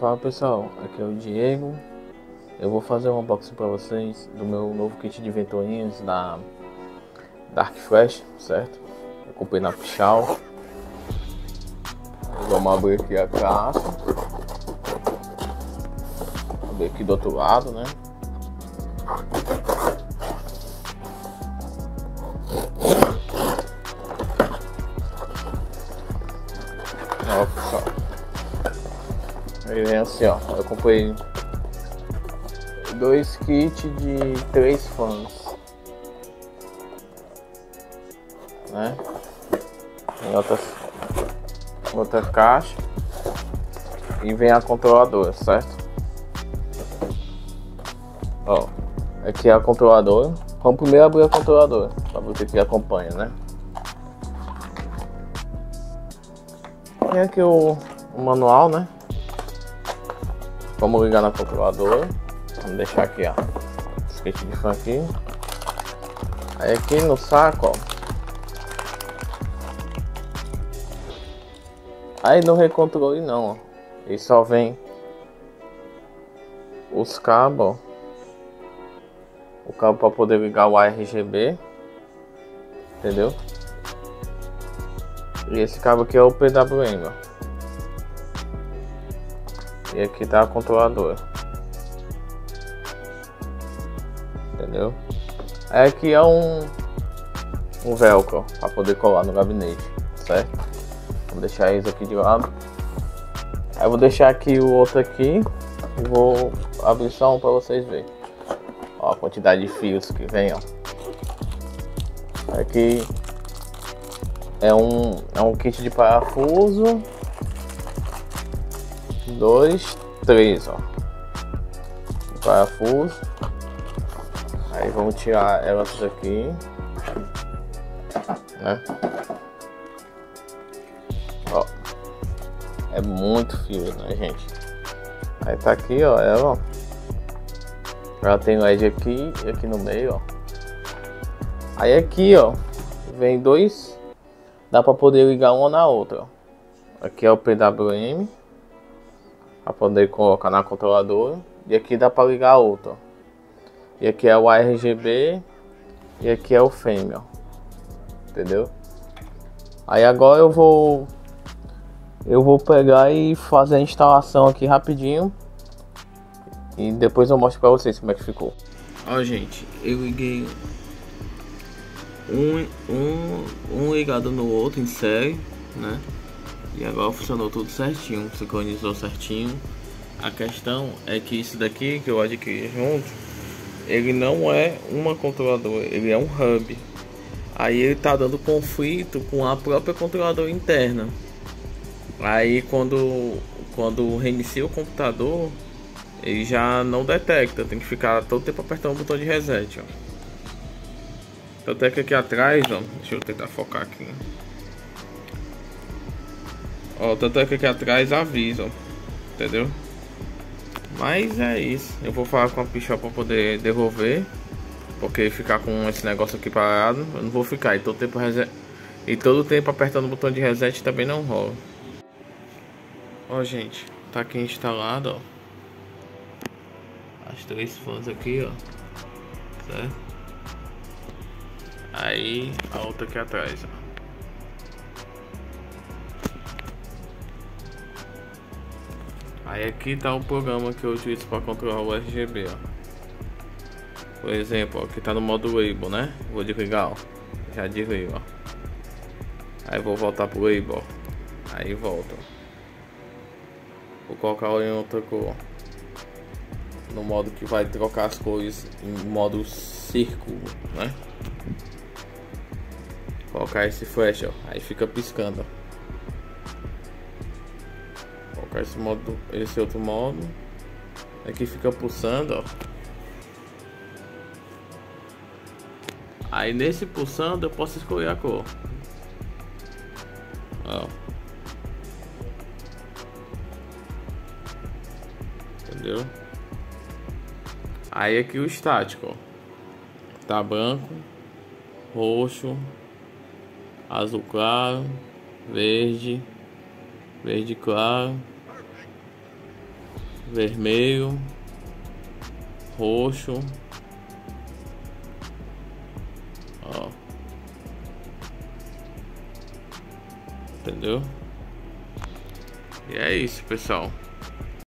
Fala pessoal, aqui é o Diego. Eu vou fazer um unboxing para vocês do meu novo kit de ventoinhas da Dark Flash, certo? Eu comprei na Pichal. Vamos abrir aqui a caixa. Abrir aqui do outro lado, né? Assim, ó. Eu comprei dois kits de três fãs. Né? Em outra, outra caixa. E vem a controladora, certo? Ó, aqui é a controladora. Vamos primeiro abrir a controladora, para você que acompanha, né? Tem aqui o, o manual, né? Vamos ligar na controladora. Vamos deixar aqui, ó. Skate de fã aqui. Aí aqui no saco, ó. Aí no recontrole não, ó. Ele só vem os cabos, ó. O cabo para poder ligar o RGB. Entendeu? E esse cabo aqui é o PWM, ó. E aqui tá a controladora. Entendeu? Aí aqui é um um velcro para poder colar no gabinete, certo? Vou deixar isso aqui de lado. Aí vou deixar aqui o outro aqui e vou abrir só um para vocês verem. Ó, a quantidade de fios que vem, ó. Aqui é um, é um kit de parafuso. Dois, três, ó. parafuso. Aí vamos tirar elas daqui. Né? Ó. É muito fio, né, gente? Aí tá aqui, ó, ela, ó. Ela tem LED aqui e aqui no meio, ó. Aí aqui, ó, vem dois. Dá para poder ligar uma na outra. Ó. Aqui é o PWM. Para poder colocar na controladora. E aqui dá para ligar a outra. Ó. E aqui é o RGB. E aqui é o fêmea. Entendeu? Aí agora eu vou. Eu vou pegar e fazer a instalação aqui rapidinho. E depois eu mostro pra vocês como é que ficou. Ó, gente, eu liguei um, um, um ligado no outro em série, né? E agora funcionou tudo certinho, sincronizou certinho. A questão é que isso daqui que eu adquiri junto, ele não é uma controladora, ele é um hub. Aí ele tá dando conflito com a própria controladora interna. Aí quando, quando reinicia o computador, ele já não detecta, tem que ficar todo tempo apertando o botão de reset, ó. Tanto é que aqui atrás, ó, deixa eu tentar focar aqui. Ó, tanto é que aqui atrás avisa, entendeu? Mas é isso, eu vou falar com a pichó para poder devolver, porque ficar com esse negócio aqui parado, eu não vou ficar, e todo tempo reset... E todo tempo apertando o botão de reset também não rola. Ó, gente, tá aqui instalado, ó as três fãs aqui, ó. Certo? Aí a outra aqui atrás, ó. Aí aqui tá o programa que eu utilizo para controlar o RGB, ó. Por exemplo, ó, aqui tá no modo label, né? Vou desligar, ó. Já desligo, ó. Aí vou voltar pro label, ó. Aí volta. Vou colocar em outra cor, no modo que vai trocar as cores em modo círculo, né? Colocar esse flash, ó, aí fica piscando. Ó. Colocar esse modo, esse outro modo, aqui fica pulsando, ó. Aí nesse pulsando eu posso escolher a cor. Ó. Entendeu? Aí aqui o estático, ó. Tá branco, roxo, azul claro, verde, verde claro, vermelho, roxo. Ó. Entendeu? E é isso, pessoal.